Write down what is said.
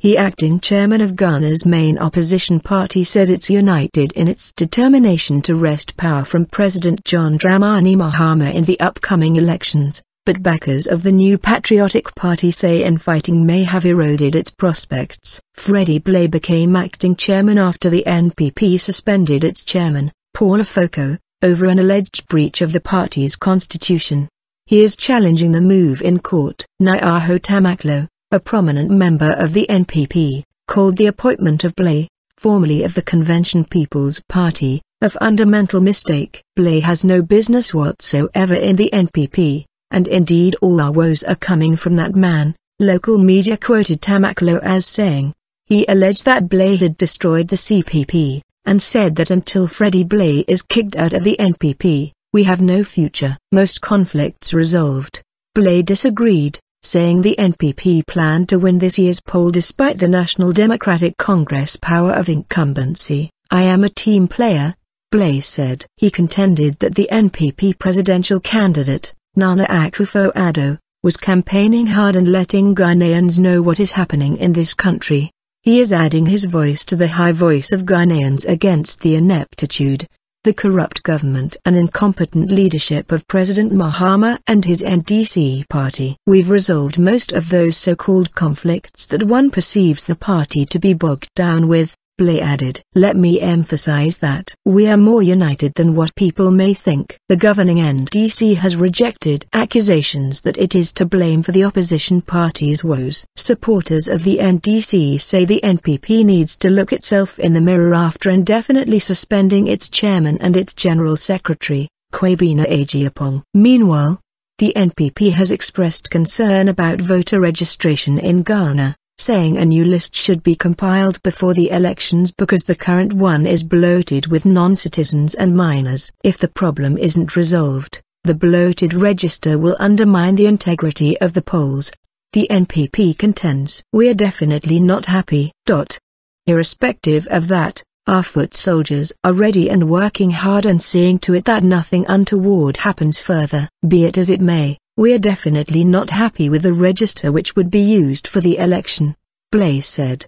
He acting chairman of Ghana's main opposition party says it's united in its determination to wrest power from President John Dramani Mahama in the upcoming elections, but backers of the new Patriotic Party say infighting may have eroded its prospects. Freddie Blay became acting chairman after the NPP suspended its chairman, Paul Afoko, over an alleged breach of the party's constitution. He is challenging the move in court. Nyaho Tamakloe, a prominent member of the NPP, called the appointment of Blay, formerly of the Convention People's Party, a fundamental mistake. Blay has no business whatsoever in the NPP, and indeed all our woes are coming from that man, local media quoted Tamakloe as saying. He alleged that Blay had destroyed the CPP, and said that until Freddie Blay is kicked out of the NPP, we have no future. Most conflicts resolved. Blay disagreed, saying the NPP planned to win this year's poll despite the National Democratic Congress power of incumbency. I am a team player, Blay said. He contended that the NPP presidential candidate, Nana Akufo-Addo, was campaigning hard and letting Ghanaians know what is happening in this country. He is adding his voice to the high voice of Ghanaians against the ineptitude, the corrupt government and incompetent leadership of President Mahama and his NDC party. We've resolved most of those so-called conflicts that one perceives the party to be bogged down with, Blay added. Let me emphasize that we are more united than what people may think. The governing NDC has rejected accusations that it is to blame for the opposition party's woes. Supporters of the NDC say the NPP needs to look itself in the mirror after indefinitely suspending its chairman and its general secretary, Kwabena Agyapong. Meanwhile, the NPP has expressed concern about voter registration in Ghana saying a new list should be compiled before the elections because the current one is bloated with non-citizens and minors. If the problem isn't resolved, the bloated register will undermine the integrity of the polls. The NPP contends. We're definitely not happy. Dot. Irrespective of that, our foot soldiers are ready and working hard and seeing to it that nothing untoward happens further. Be it as it may, we're definitely not happy with the register which would be used for the election, Blay said.